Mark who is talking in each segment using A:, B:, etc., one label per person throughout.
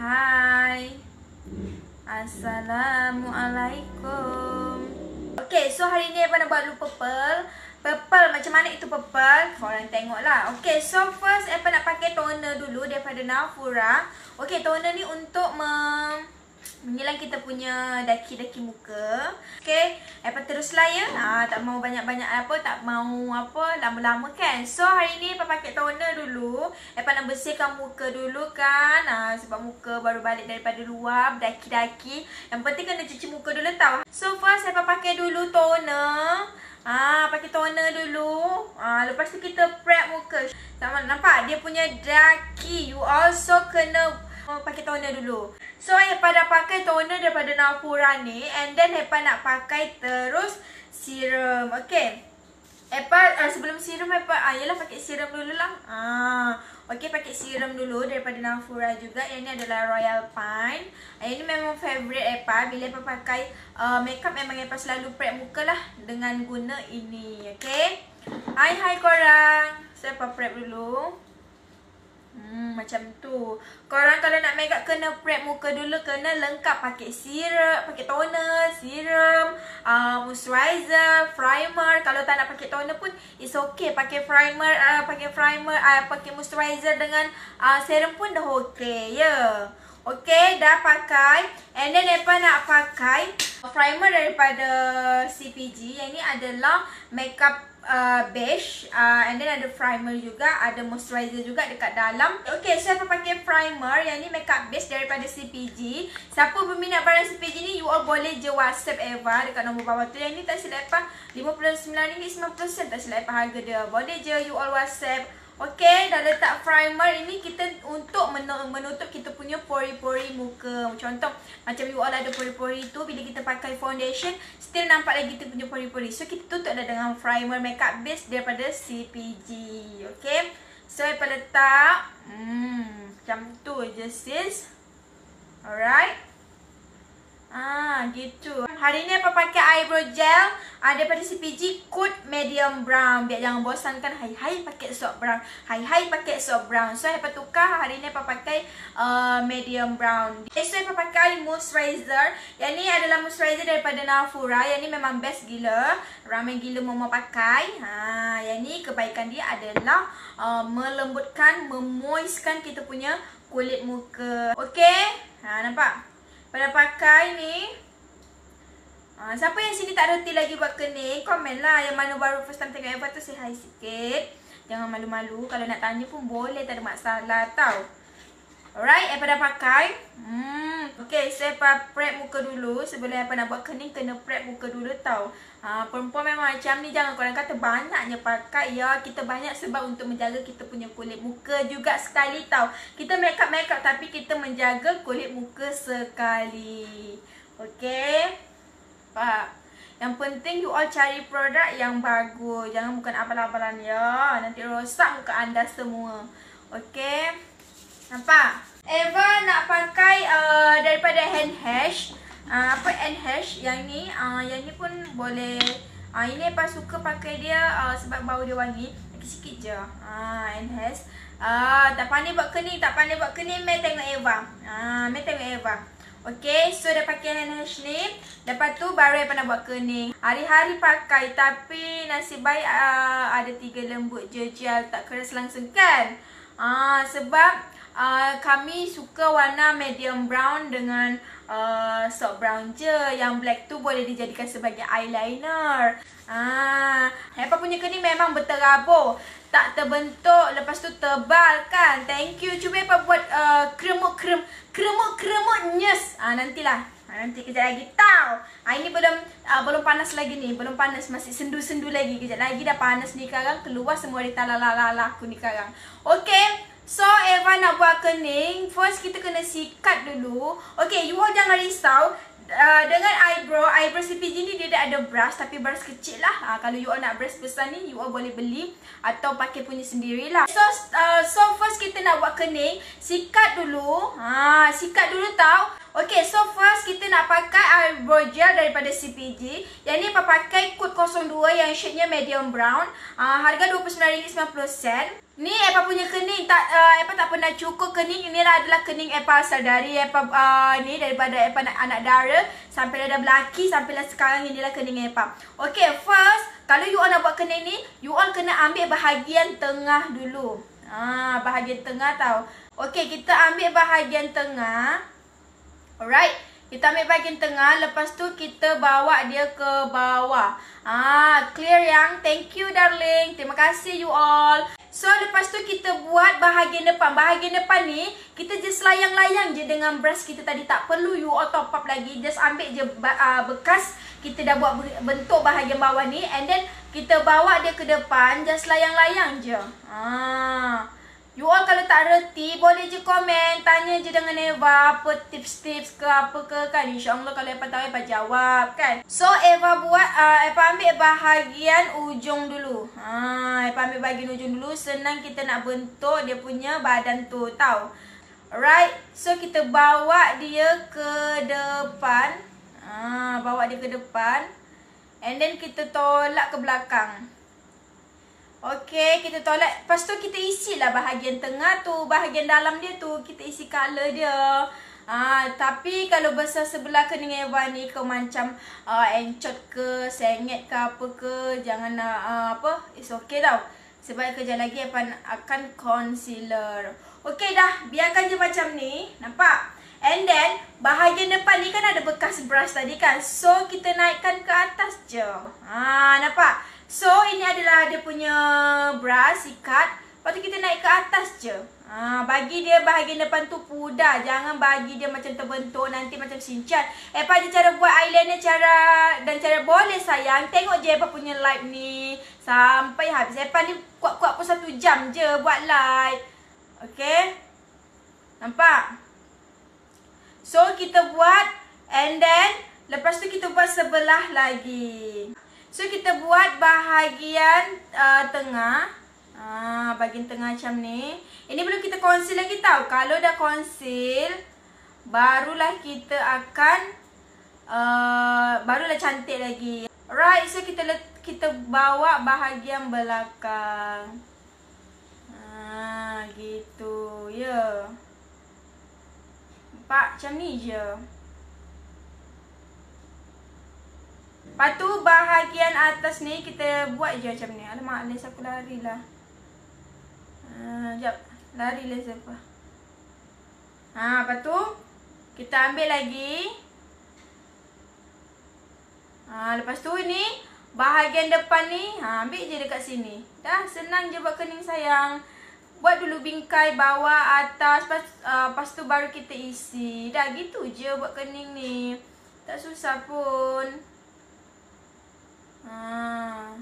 A: Hai. Assalamualaikum. Okay, so hari ni Epa nak buat look purple. Purple, macam mana itu purple? Korang tengoklah. Okay, so first Epa nak pakai toner dulu daripada Nafura. Okay, toner ni untuk mem Menghilang kita punya daki-daki muka. Okay. Apa teruslah ya. Ha, tak mau banyak-banyak apa. Tak mau apa. Lama-lama kan. So hari ni apa pakai toner dulu. Apa nak bersihkan muka dulu kan. Ha, sebab muka baru balik daripada luar. Daki-daki. Yang penting kena cuci muka dulu tau. So first saya pakai dulu toner. Ah, pakai toner dulu. Ah, lepas tu kita prep muka. Sama nampak dia punya daki. You also kena pakai toner dulu. So, Hepa dah pakai toner daripada Napura ni. And then, Hepa nak pakai terus serum. Okay. Hepa, uh, sebelum serum, Hepa, ah, yelah pakai serum dulu lah. Ah, okay, pakai serum dulu daripada Napura juga. Yang ni adalah Royal Pine. Yang ni memang favourite Hepa. Bila Hepa pakai uh, makeup, memang Hepa selalu prep muka lah dengan guna ini. Okay. Hai, hai korang. Saya so, prep dulu. Hmm, macam tu. Korang kalau nak makeup kena prep muka dulu. Kena lengkap pakai serum, pakai toner, serum, uh, moisturizer, primer. Kalau tak nak pakai toner pun, it's okay. Pakai primer, uh, pakai primer, uh, pakai moisturizer dengan uh, serum pun dah okay. Ya. Yeah. Okay, dah pakai. And then, Epa nak pakai primer daripada CPG. Yang ni adalah makeup uh, beige uh, and then ada primer juga ada moisturizer juga dekat dalam. Okay, so saya pakai primer yang ni makeup base daripada CPG siapa berminat barang CPG ni you all boleh je whatsapp Eva dekat nombor bawah tu. Yang ni tak silap apa RM59.90 tak silap apa harga dia. Boleh je you all whatsapp Okay, dah letak primer ini kita untuk menutup kita punya pori-pori muka. Contoh, macam you all ada pori-pori tu bila kita pakai foundation, still nampak lagi kita punya pori-pori. So, kita tutup dah dengan primer makeup base daripada CPG. Okay, so apa letak? Hmm, macam tu je sis. Alright. Ah, gitu. Hari ni apa pakai eyebrow gel ah, daripada CPG Coat Medium Brown. Biar jangan bosankan hai-hai pakai soft brown. Hai-hai pakai soft brown. So, apa tukar hari ni apa pakai uh, medium brown. So, apa pakai moisturizer. Yang ni adalah moisturizer daripada Nafura. Yang ni memang best gila. Ramai gila mau pakai. Ha, yang ni kebaikan dia adalah uh, melembutkan, memoistkan kita punya kulit muka. Okay? Ha, nampak? Pada pakai ni ha, Siapa yang sini tak reti lagi buat kening Komen lah. Yang mana baru first time tengok Eva tu Say hi sikit. Jangan malu-malu. Kalau nak tanya pun boleh Tak ada masalah tau Alright Eva dah pakai hmm. Okay saya prep muka dulu Sebelum Eva nak buat kening Kena prep muka dulu tau ha, Perempuan memang macam ni Jangan korang kata banyaknya pakai Ya kita banyak sebab untuk menjaga Kita punya kulit muka juga sekali tau Kita make up make up Tapi kita menjaga kulit muka sekali Okay Pak yang penting you all cari produk yang bagus. Jangan bukan apalan-apalan ya. Nanti rosak muka anda semua. Okay. Nampak? Eva nak pakai uh, daripada hand hash uh, apa NH yang ni uh, yang ni pun boleh uh, ini apa suka pakai dia uh, sebab bau dia wangi. Sikit-sikit je. Uh, NH uh, tak pandai buat kening tak pandai buat kening mai tengok Eva. Uh, mai tengok Eva. Okay, so dah pakai hand wash ni. Lepas tu baru Eva nak buat kening. Hari-hari pakai tapi nasib baik uh, ada tiga lembut je. Gel tak keras langsung kan? Uh, Sebab uh, kami suka warna medium brown dengan uh, soft brown je. Yang black tu boleh dijadikan sebagai eyeliner. Ah, Hepa punya kening memang berterabur. Tak terbentuk Lepas tu tebal kan? Thank you. Cuba Hepa buat uh, kremuk-krem Kremuk-kremuk nyes. Ah, Nantilah. Ah, Nanti kejap lagi. Tau! Ah, Ini belum uh, belum panas lagi ni. Belum panas Masih sendu-sendu lagi. Kejap lagi dah panas ni sekarang Keluar semua di talalala aku ni sekarang. Okay So, Eva nak buat kening. First, kita kena sikat dulu. Okay, you all jangan risau. Uh, dengan eyebrow, eyebrow CPG ni dia ada brush tapi brush kecil lah. Uh, kalau you all nak brush besar ni, you all boleh beli atau pakai punya sendirilah. So, uh, so first kita nak buat kening. Sikat dulu. Ha, sikat dulu tau. Okay, so first kita nak pakai eyebrow gel daripada CPG. Yang ni apa pakai kod 02 yang shade-nya medium brown. Uh, harga RM29.90. Ni Epa punya kening tak uh, Epa tak pernah cukup kening. Ini adalah kening Epa asal dari Epa uh, ni daripada Epa anak, anak dara sampai dah belaki sampai lah sekarang inilah kening Epa. Okay, first kalau you all nak buat kening ni, you all kena ambil bahagian tengah dulu. Ah, bahagian tengah tau. Okay, kita ambil bahagian tengah. Alright. Kita ambil bahagian tengah. Lepas tu kita bawa dia ke bawah. Ah, clear yang. Thank you darling. Terima kasih you all. So lepas tu kita buat bahagian depan. Bahagian depan ni kita just layang-layang je dengan brush kita tadi. Tak perlu you all top up lagi. Just ambil je uh, bekas kita dah buat bentuk bahagian bawah ni and then kita bawa dia ke depan just layang-layang je. Ah. You all kalau tak reti boleh je komen, tanya je dengan Eva apa tips-tips ke apa ke kan. Insya-Allah kalau Eva tahu Eva jawab kan. So Eva buat uh, Eva ambil bahagian ujung dulu. Ha, Eva ambil bahagian ujung dulu senang kita nak bentuk dia punya badan tu tau. Alright. So kita bawa dia ke depan. Ha, bawa dia ke depan. And then kita tolak ke belakang. Okey, kita tolak. Lepas tu kita isilah bahagian tengah tu, bahagian dalam dia tu, kita isi color dia. Ah, tapi kalau besar sebelah kening Eva ni kau macam uh, encot ke, sengit ke apa ke, jangan nak uh, apa, it's okay tau. Sebab kerja lagi akan, akan concealer. Okey dah, biarkan je macam ni. Nampak? And then, bahagian depan ni kan ada bekas brush tadi kan. So, kita naikkan ke atas je. Ah, nampak? So ini adalah dia punya brush ikat. Lepas tu kita naik ke atas je. Ha, bagi dia bahagian depan tu pudar. Jangan bagi dia macam terbentuk nanti macam sinchan. Apa je cara buat eyeliner cara dan cara boleh sayang. Tengok je apa punya live ni. Sampai habis. Apa ni kuat-kuat pun satu jam je buat live. Okay. Nampak? So kita buat and then lepas tu kita buat sebelah lagi. So kita buat bahagian uh, tengah. Uh, Bahagian tengah macam ni. Ini belum kita conceal lagi tau. Kalau dah conceal Barulah kita akan uh, Barulah cantik lagi. Alright, so kita kita bawa bahagian belakang. Uh, Gitu, ya. Yeah. Nampak? Macam ni je Lepas tu bahagian atas ni kita buat je macam ni. Alamak, lace aku lari lah. Ha, sekejap. Lari lace apa. Ha, lepas tu kita ambil lagi. Ha, lepas tu ni bahagian depan ni ha, ambil je dekat sini. Dah senang je buat kening sayang. Buat dulu bingkai bawah atas lepas, uh, lepas tu baru kita isi. Dah gitu je buat kening ni. Tak susah pun. Ha.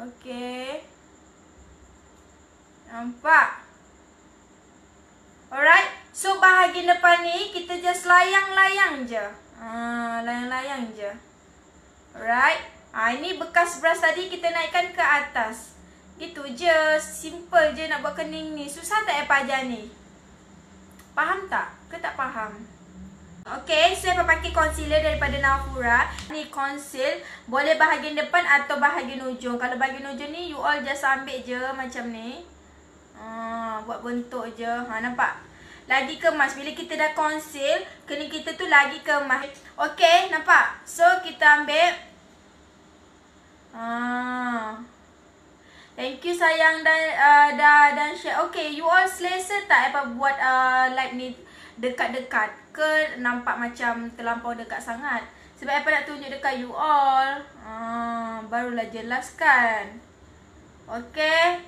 A: Okey. Nampak? Alright. So bahagian depan ni kita just layang-layang je. Ha, layang-layang je. Alright. Ha, ini bekas brush tadi kita naikkan ke atas. Gitu je. Simple je nak buat kening ni. Susah tak apa ajar ni? Faham tak? Ke tak faham? Okay, saya pakai concealer daripada Nafura. Ni conceal, boleh bahagian depan atau bahagian ujung. Kalau bahagian ujung ni, you all just ambil je macam ni. Uh, buat bentuk je. Ha, nampak? Lagi kemas. Bila kita dah conceal, kena kita tu lagi kemas. Okay, nampak? So, kita ambil. Uh, thank you sayang dan uh, dah dan share. Okay, you all selesa tak apa buat uh, like ni dekat-dekat? ke nampak macam terlampau dekat sangat. Sebab apa nak tunjuk dekat you all? Uh, barulah jelaskan. Okay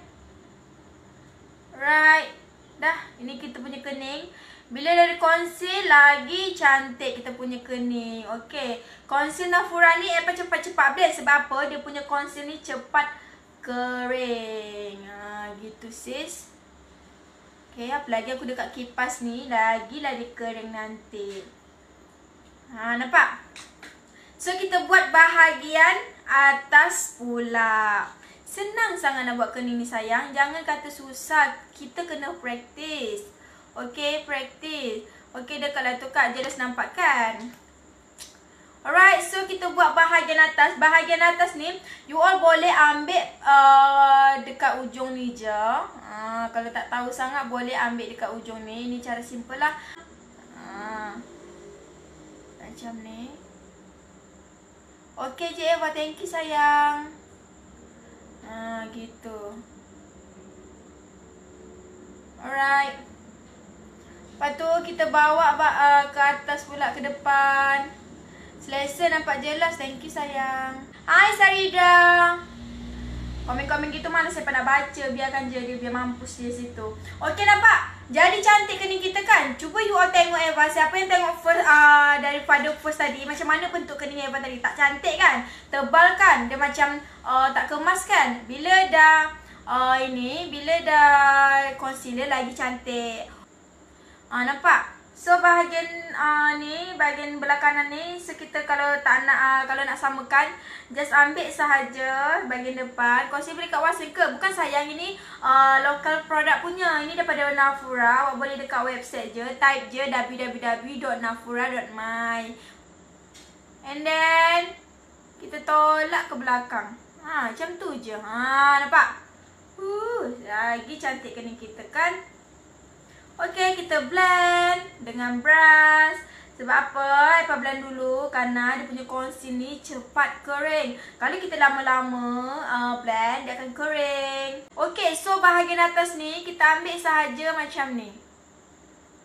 A: right. Dah ini kita punya kening. Bila dari conceal lagi cantik kita punya kening. Okay conceal Nafura ni apa cepat-cepat blend sebab apa? Dia punya conceal ni cepat kering. Ha, gitu sis Okay, apalagi aku dekat kipas ni, lagilah dia kering nanti. Ha, nampak? So, kita buat bahagian atas pula. Senang sangat nak buat kening ni sayang. Jangan kata susah. Kita kena praktis. Okay, praktis. Okay, dekatlah tu Kak. Jelas nampak kan? Alright, so kita buat bahagian atas. Bahagian atas ni, you all boleh ambil uh, dekat ujung ni je. Uh, kalau tak tahu sangat, boleh ambil dekat ujung ni. Ini cara simple lah. Uh, macam ni. Okay je Eva, thank you sayang. Uh, gitu. Alright. Lepas tu kita bawa uh, ke atas pula ke depan. Selesa nampak jelas. Thank you sayang. Hai Sarida. Komen-komen gitu mana saya pernah baca. Biarkan je dia biar mampus dia situ. Okey nampak? Jadi cantik kening kita kan? Cuba you all tengok Eva. Siapa yang tengok first uh, daripada first tadi. Macam mana bentuk kening Eva tadi? Tak cantik kan? Tebal kan? Dia macam uh, tak kemas kan? Bila dah uh, ini. Bila dah concealer lagi cantik. Uh, nampak? So bahagian uh, ni, bahagian belah kanan ni, so kita kalau tak nak uh, kalau nak samakan, just ambil sahaja bahagian depan. Kau sih beli kat ke? Bukan sayang ini uh, local product punya. Ini daripada Nafura. Awak boleh dekat website je. Type je www.nafura.my. And then kita tolak ke belakang. Ha, macam tu je. Ha, nampak? Uh, lagi cantik kena kita kan? Okey, kita blend dengan brush. Sebab apa? Apa blend dulu kerana dia punya concealer ni cepat kering. Kalau kita lama-lama uh, blend, dia akan kering. Okey, so bahagian atas ni kita ambil sahaja macam ni.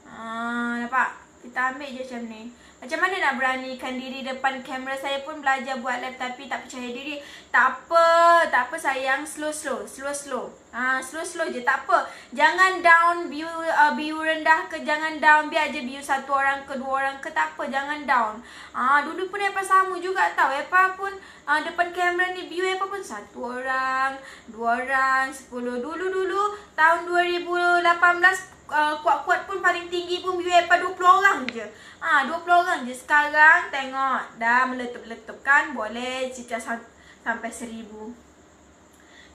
A: Uh, nampak? Kita ambil je macam ni. Macam mana nak beranikan diri depan kamera saya pun belajar buat live tapi tak percaya diri. Tak apa, tak apa sayang, slow slow, slow slow. Ah, ha, slow slow je, tak apa. Jangan down view uh, view rendah ke jangan down biar aja view satu orang ke dua orang ke tak apa, jangan down. Ha, dulu pun apa sama juga tahu. Apa pun uh, depan kamera ni view apa pun satu orang, dua orang, sepuluh dulu-dulu tahun 2018 uh, kuat-kuat pun paling tinggi pun view apa 20 orang je. Ah ha, 20 orang je. Sekarang tengok dah meletup-letup kan boleh cicah sampai 1000.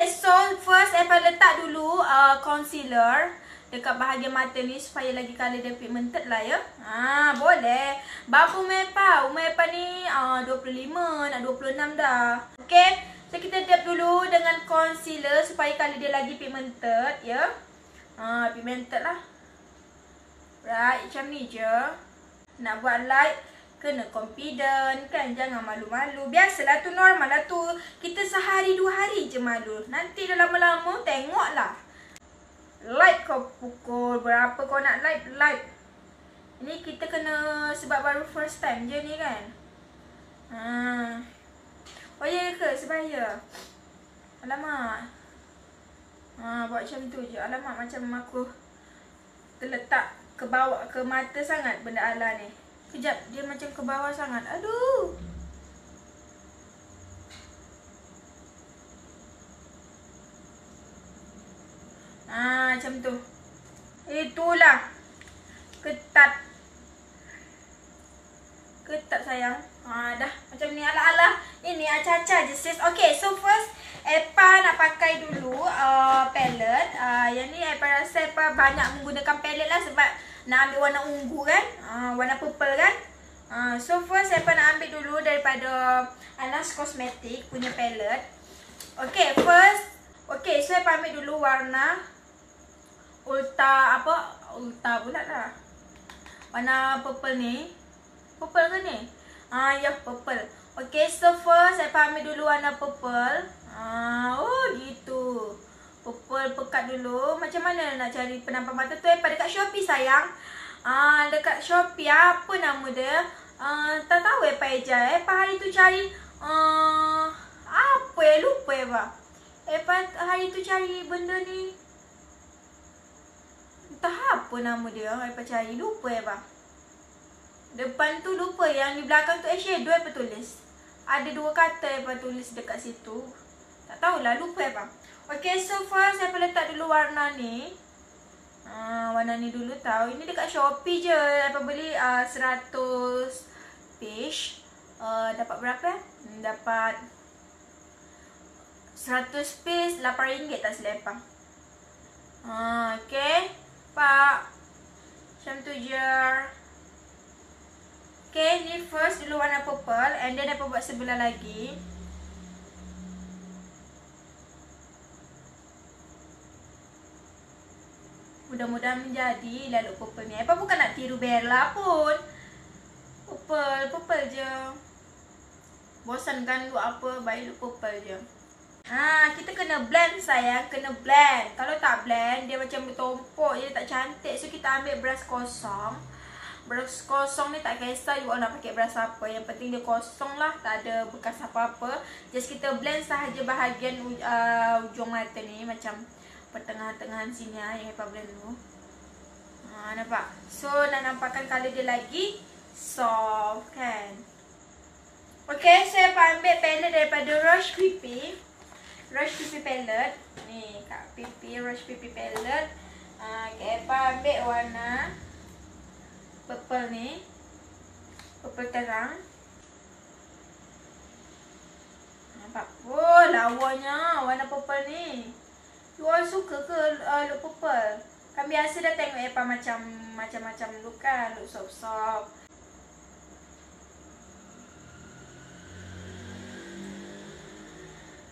A: Eh, so first saya letak dulu uh, concealer dekat bahagian mata ni supaya lagi kali dia pigmented lah ya. Ha, boleh. Berapa mepa? Mepa ni uh, 25 nak 26 dah. Okay. So kita dab dulu dengan concealer supaya kali dia lagi pigmented ya. Ha, pigmented lah. Right, macam ni je. Nak buat light, kena confident kan. Jangan malu-malu. Biasalah tu normal lah tu. Kita sehari dua hari je malu. Nanti dah lama-lama tengoklah. Light kau pukul berapa kau nak light, light. Ini kita kena sebab baru first time je ni kan. Ha. Oh ya ke sebaya? Alamak. Ha, buat macam tu je. Alamak macam aku terletak ke bawah ke mata sangat benda ala ni. Kejap dia macam ke bawah sangat. Aduh. Ha, macam tu. Itulah. Ketat. Ketat sayang. Ha, dah macam ni ala-ala. Ini acah-acah je sis. Okay, so first Epa nak pakai dulu uh, palette. Uh, yang ni Epa rasa Epa banyak menggunakan palette lah sebab nak ambil warna ungu kan. Uh, warna purple kan. Uh, so first Epa nak ambil dulu daripada Anas Cosmetic punya palette. Okay first. Okay so Epa ambil dulu warna Ulta apa? Ulta pula lah. Warna purple ni. Purple ke ni? Ah uh, ya purple. Okay so first Epa ambil dulu warna purple. Ah, oh gitu. Purple pekat dulu. Macam mana nak cari penampak mata tu? Eh, pada dekat Shopee sayang. Ah, dekat Shopee apa nama dia? Ah, tak tahu eh Pak Eja eh. Pak hari tu cari ah, apa eh lupa eh Pak. Eh Pak hari tu cari benda ni. Entah apa nama dia. Eh Pak cari lupa eh Pak. Depan tu lupa yang di belakang tu eh shadow apa tulis. Ada dua kata apa tulis dekat situ. Tak tahulah, lupa bang. Okay, so first saya letak dulu warna ni. Uh, warna ni dulu tahu. Ini dekat Shopee je. Apa beli uh, 100 piece. Uh, dapat berapa? Hmm, dapat 100 piece RM8 tak selepang. Uh, okay. Pak. Macam tu je. Okay, ni first dulu warna purple. And then apa buat sebelah lagi. Mudah-mudahan menjadi lalu purple ni. Apa bukan nak tiru Bella pun. Purple, purple je. Bosan kan lu apa, baik lu purple je. Ha, kita kena blend sayang, kena blend. Kalau tak blend, dia macam bertumpuk, dia tak cantik. So kita ambil brush kosong. Brush kosong ni tak kisah juga nak pakai brush apa. Yang penting dia kosong lah, tak ada bekas apa-apa. Just kita blend sahaja bahagian uh, ujung mata ni macam pertengah-tengahan sini ah yang Epa blend dulu. Ha, nampak? So nak nampakkan color dia lagi soft kan. Okay, saya ambil palette daripada Rush Pipi. Rush pipi palette. Ni kat pipi rush pipi palette. Ah, uh, Kepa ambil warna purple ni. Purple terang. Nampak? Oh, lawanya warna purple ni. All suka ke uh, look purple? Kan biasa dah tengok Epa macam macam-macam look kan, look soft-soft.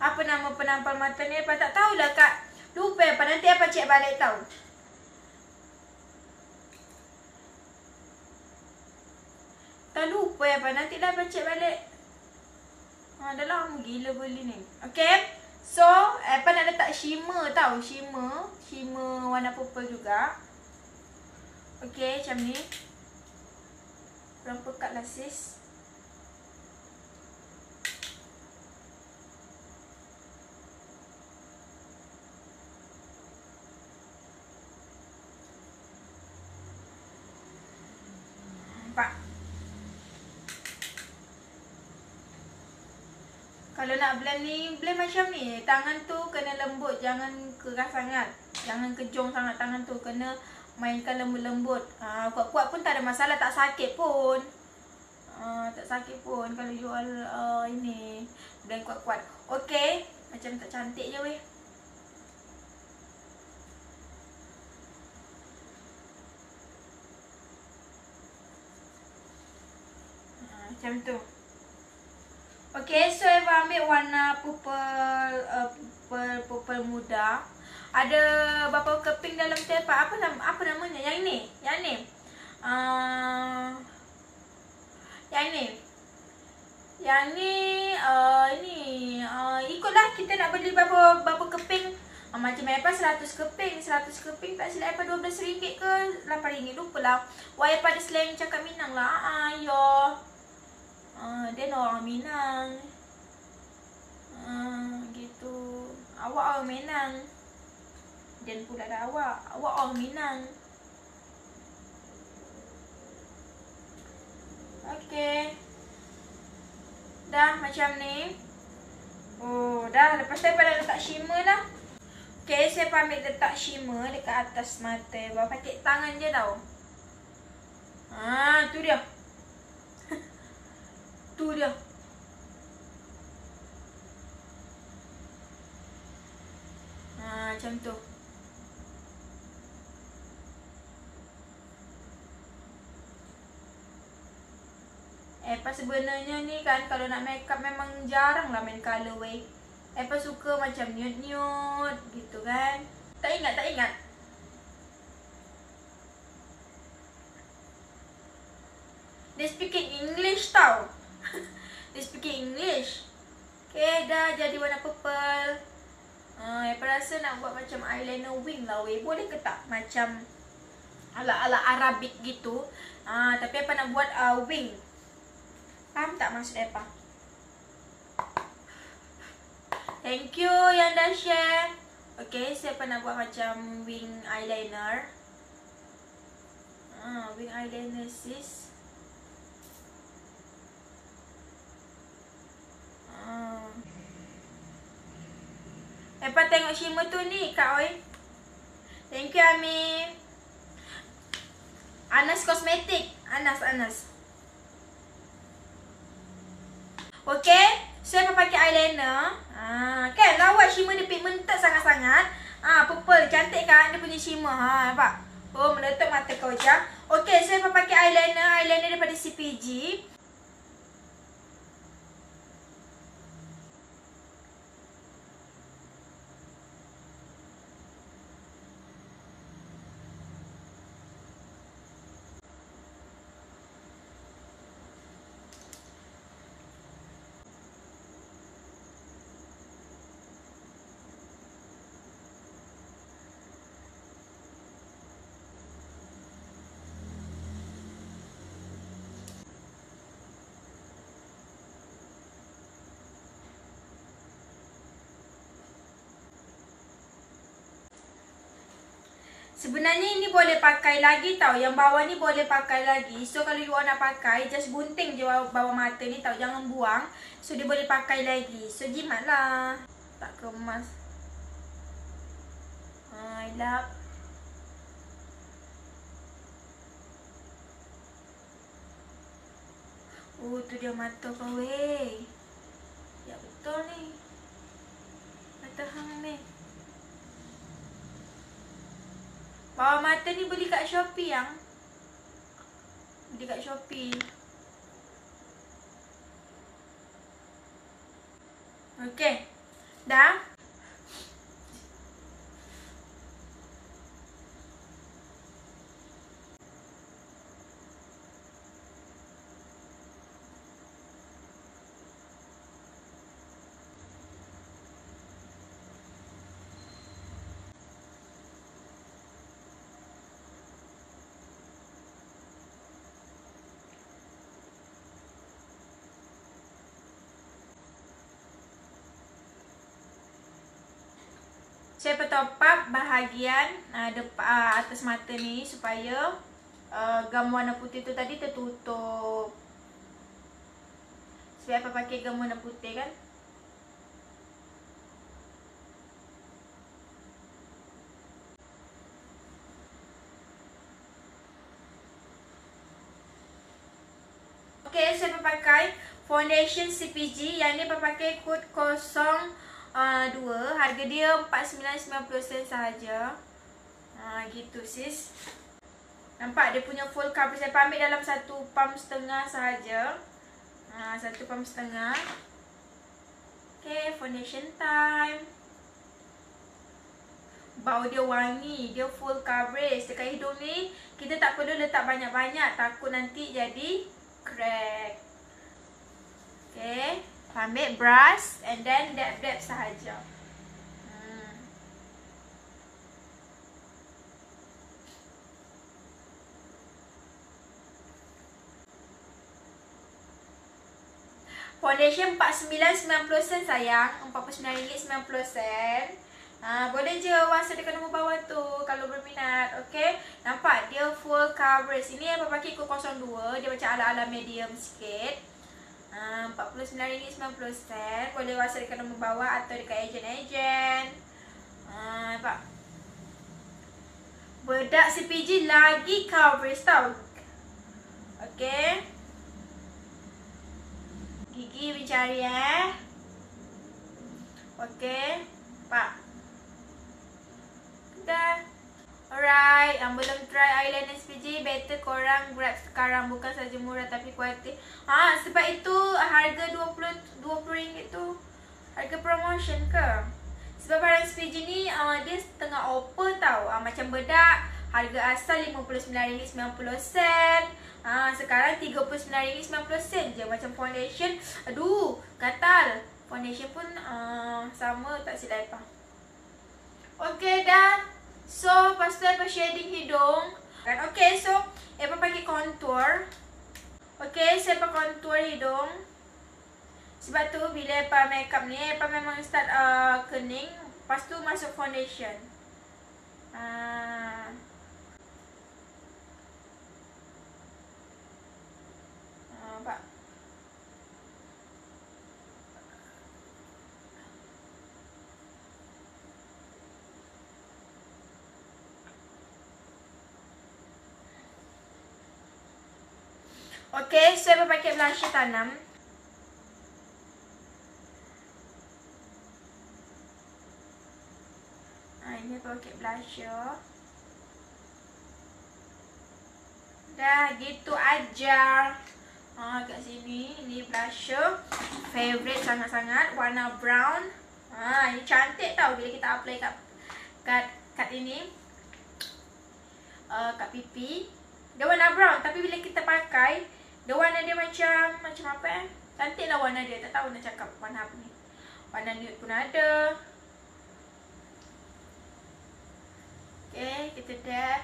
A: Apa nama penampal mata ni? Apa tak tahulah kak. Lupa apa nanti apa cek balik tahu. Tak lupa apa nanti dah apa cek balik. Ha, dah lama gila beli ni. Okay. So, apa nak letak shimmer tahu? Shimmer. Shimmer warna purple juga. Okay, macam ni. Berapa kat lah sis? Kalau nak blend ni, blend macam ni. Tangan tu kena lembut, jangan keras sangat. Jangan kejong sangat tangan tu. Kena mainkan lembut-lembut. Ha, kuat-kuat pun tak ada masalah, tak sakit pun. Ha, tak sakit pun kalau jual uh, ini. Blend kuat-kuat. Okay, macam tak cantik je weh. Macam tu. Okay, so Eva ambil warna purple, uh, purple, purple muda. Ada beberapa keping dalam tepak. Apa nama, apa namanya? Yang ni, yang ni. Uh, yang ni. Yang ni, uh, ini. Uh, ikutlah kita nak beli berapa, berapa keping. Uh, macam Eva 100 keping. 100 keping tak silap Eva RM12 ke RM8. Lupa lah. Wah, Eva ada slang cakap Minang lah. Ah, uh. Ah, dia orang Minang. Uh, gitu. Awak orang Minang. Dan pula ada awak. Awak orang Minang. Okay. Dah macam ni. Oh, dah. Lepas tu pada letak shimmer lah. Okay, saya ambil letak shimmer dekat atas mata. Bawa pakai tangan je tau. Ah, tu dia tu dia. Ha, macam tu. Eh, pas sebenarnya ni kan kalau nak make up memang jarang lah main colorway. Eh, pas suka macam nude-nude gitu kan. Tak ingat, tak ingat. Dia speaking English tau. Dia speaking English. Okay, dah jadi warna purple. Uh, Apa rasa nak buat macam eyeliner wing lah weh. Boleh ke tak? Macam ala-ala Arabic gitu. Uh, tapi apa nak buat uh, wing. Faham tak maksud apa? Thank you yang dah share. Okay, siapa nak buat macam wing eyeliner? Uh, wing eyeliner sis. Hmm. Lepas tengok shimmer tu ni Kak Oi. Thank you Ami. Anas Kosmetik. Anas, Anas. Okay. Saya so, pakai eyeliner. Ha, kan lawa shimmer dia pigmented sangat-sangat. Ah, ha, purple. Cantik kan dia punya shimmer. Ha, nampak? Oh, meletup mata kau je. eyeliner daripada CPG. Sebenarnya ini boleh pakai lagi tau. Yang bawah ni boleh pakai lagi. So kalau you nak pakai, just gunting je bawah, bawah mata ni tau. Jangan buang. So dia boleh pakai lagi. So jimat lah. Tak kemas. Ha, elap. Oh, tu dia mata kau weh. Ya betul ni. Mata hang ni. Bawah mata ni beli kat Shopee yang. Beli kat Shopee. Okey. Dah? Saya top up bahagian uh, depan uh, atas mata ni supaya uh, gam warna putih tu tadi tertutup. Sebab apa pakai gam warna putih kan? Okay, saya pakai foundation CPG yang ni pakai kod kosong uh, dua harga dia 4990 sen sahaja. Ha uh, gitu sis. Nampak dia punya full cover saya ambil dalam satu pump setengah sahaja. Ha uh, satu pump setengah. Okay, foundation time. Bau dia wangi, dia full coverage. Dekat hidung ni kita tak perlu letak banyak-banyak takut nanti jadi crack. Okay. Ambil brush and then dab-dab sahaja. Hmm. Foundation RM49.90 sen sayang. RM49.90 sen. Ha, Boleh je whatsapp dekat nombor bawah tu Kalau berminat Okay Nampak dia full coverage. Ini yang pakai kod 02 Dia macam ala-ala medium sikit RM49.90 Boleh whatsapp dekat nombor bawah Atau dekat ejen-ejen. Uh, Nampak? Bedak CPG lagi coverage tau Okay Gigi mencari eh. Okay Pak. Dah Alright, yang belum try eyeliner SPG, better korang grab sekarang. Bukan saja murah tapi kualiti. Ha, sebab itu harga RM20 RM20 tu harga promotion ke? Sebab barang SPG ni uh, dia tengah offer tau. Uh, macam bedak, harga asal RM59.90. Ha, sekarang RM39.90 je. Macam foundation, aduh, gatal. Foundation pun uh, sama tak silap apa. Okay dah. So, lepas tu apa shading hidung. Okay, so, apa pakai contour. Okay, saya pakai contour hidung. Sebab tu, bila apa makeup ni, apa memang start uh, kening. Lepas tu, masuk foundation. Uh, Okay, saya pakai blusher tanam. Ha, ini pakai blusher. Dah gitu aja. Ha, kat sini ni blusher. Favorite sangat-sangat warna brown. Ha, ini cantik tau bila kita apply kat kat kat ini. Uh, kat pipi. Dia warna brown tapi bila kita pakai, dia warna dia macam macam apa eh? Cantiklah warna dia. Tak tahu nak cakap warna apa ni. Warna nude pun ada. Okay, kita dab.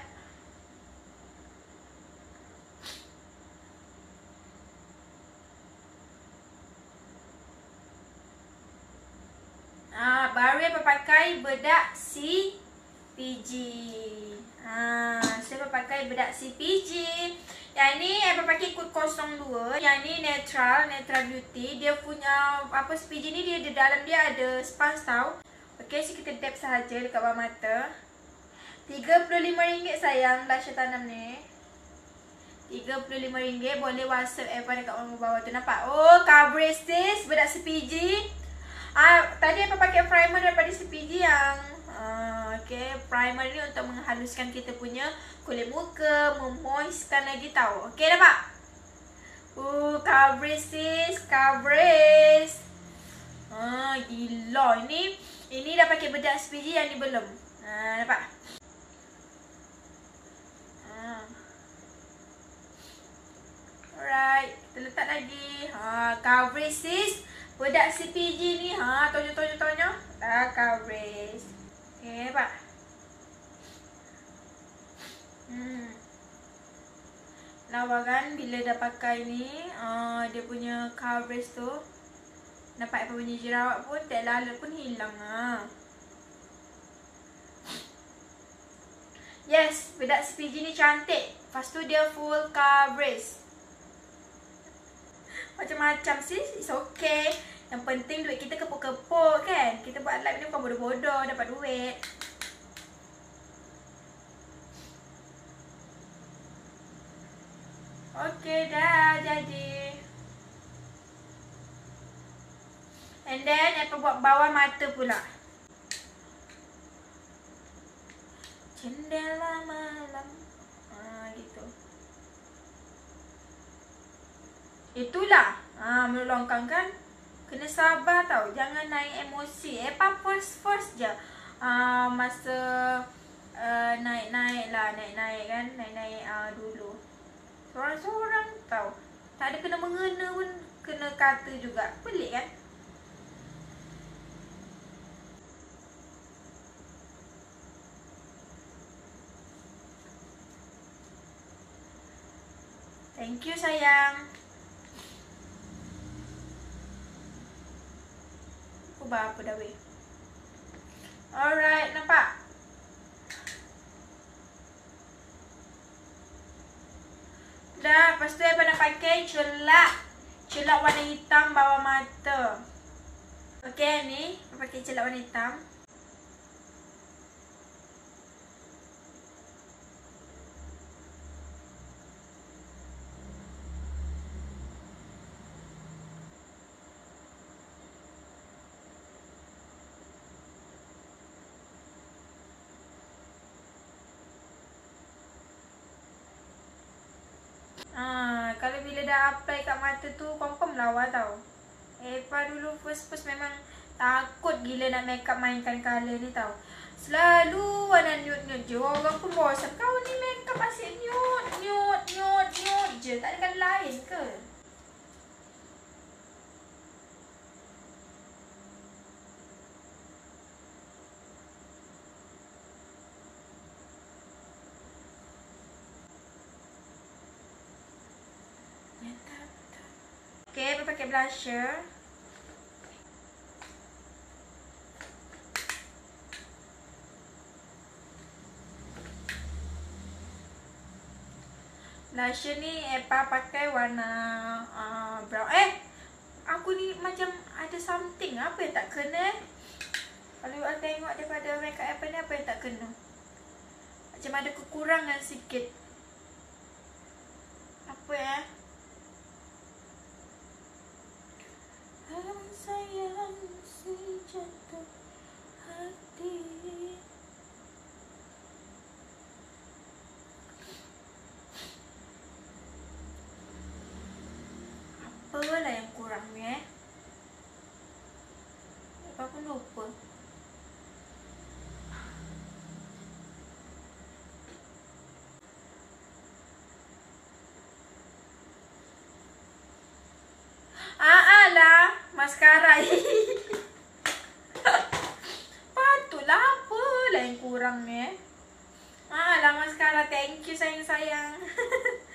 A: Ah, baru yang pakai bedak CPG. Ah, saya pakai bedak CPG. Yang ni saya pakai kod 02. Yang ni netral, netral beauty. Dia punya apa CPG ni dia di dalam dia ada spons tau. Okey, so kita dab sahaja dekat bawah mata. RM35 sayang blusher tanam ni. RM35 boleh WhatsApp Eva dekat orang bawah tu nampak. Oh, coverage sis bedak CPG. Ah, tadi apa pakai primer daripada CPG yang okay, primer ni untuk menghaluskan kita punya kulit muka, memoistkan lagi tau. Okay, nampak? Uh, coverage sis, coverage. Ah, gila ini. Ini dah pakai bedak CPG yang ni belum. Ah, nampak? Alright, kita letak lagi. Ha, coverage sis. Bedak CPG ni, ha, tonyo-tonyo-tonyo. Dah coverage. Okay, pak. Hmm. Lawa kan bila dah pakai ni, uh, dia punya coverage tu. Nampak apa bunyi jerawat pun, tak lalat pun hilang. Ha. Yes, bedak CPG ni cantik. Lepas tu dia full coverage. Macam-macam sih, it's okay. Yang penting duit kita kepuk-kepuk kan. Kita buat live ni bukan bodoh-bodoh, dapat duit. Okay dah jadi. And then, apa buat bawah mata pula. Jendela malam. Ha, gitu. Itulah. Ha, melongkang kan? Kena sabar tau. Jangan naik emosi. Eh, apa first first je. Ha, masa uh, naik-naik lah. Naik-naik kan. Naik-naik uh, dulu. Seorang-seorang tau. Tak ada kena mengena pun. Kena kata juga. Pelik kan? Thank you sayang. Ubah apa dah weh. Alright, nampak? Dah, lepas tu apa nak pakai celak. Celak warna hitam bawah mata. Okay ni, pakai celak warna hitam. Ha, kalau bila dah apply kat mata tu confirm lawa tau. Eva dulu first first memang takut gila nak make up mainkan color ni tau. Selalu warna nude nude je. Orang pun bosan. Kau ni make up asyik nude nude nude nude je. Tak ada kan lain ke? Okay, apa pakai blusher. Blusher ni Epa pakai warna uh, brown. Eh, aku ni macam ada something. Apa yang tak kena? Kalau awak tengok daripada makeup Epa ni, apa yang tak kena? Macam ada kekurangan sikit. Apa ya? Eh? sayang si jatuh hati Apalah yang kurang ni eh. Apa pun lupa. Lah. Maskara. Patutlah apa lah yang kurang ni eh. Ah lah maskara. Thank you sayang-sayang.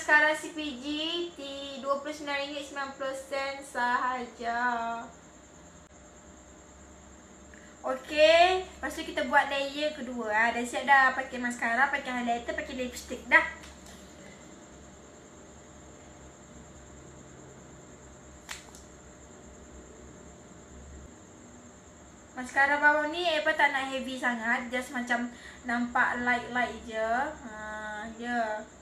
A: Maskara CPG di RM29.90 sahaja. Okey, lepas tu kita buat layer kedua. Ha. Dah siap dah pakai maskara, pakai highlighter, pakai lipstick dah. Maskara bawah ni apa tak nak heavy sangat, just macam nampak light-light je. Ha, je. Yeah.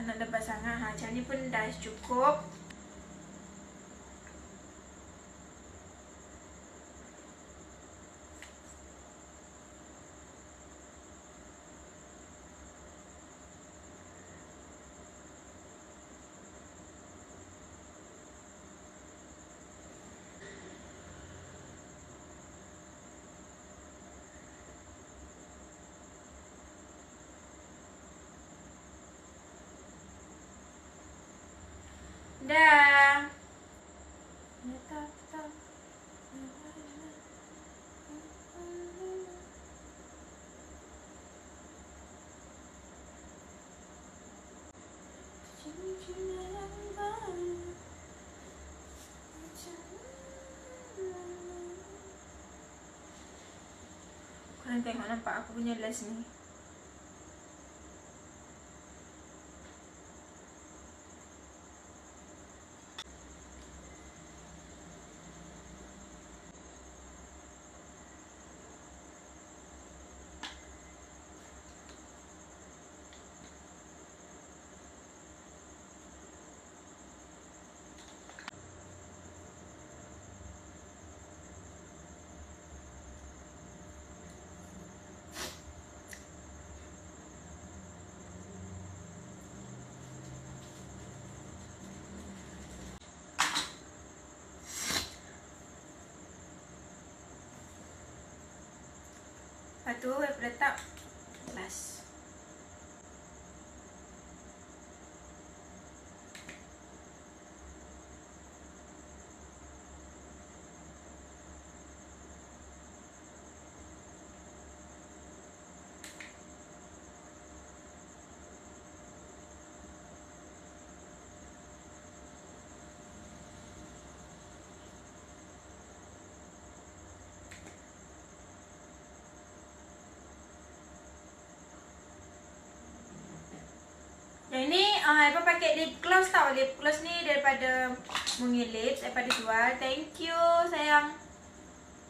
A: Tak nak lebat sangat. Ha, macam ni pun dah cukup. Dah. Korang tengok nampak aku punya les ni. Lepas tu, letak gelas. Yang ni uh, Apa pakai lip gloss tau. Lip gloss ni daripada Mungi Lips Daripada jual. Thank you sayang.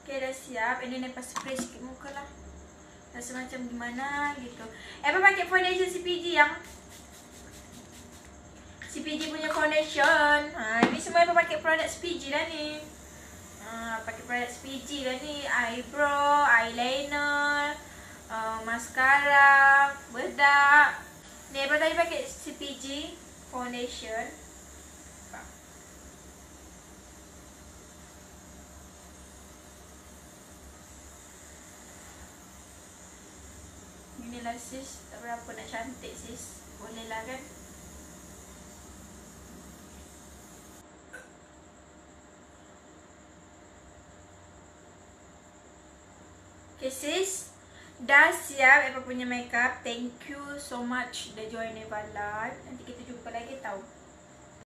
A: Okay dah siap. And then lepas spray sikit muka lah. Rasa macam gimana gitu. Apa pakai foundation CPG yang CPG punya foundation. Ha, Ni semua apa pakai produk CPG dah ni. Ha, Pakai produk CPG dah ni. Eyebrow Eyeliner uh, Mascara Bedak Apa tadi pakai CPG foundation. Inilah sis, tak berapa nak cantik sis. Boleh lah kan? Okay sis. Dah siap apa punya makeup. Thank you so much dah join Eva Live. Nanti kita jumpa lagi tau.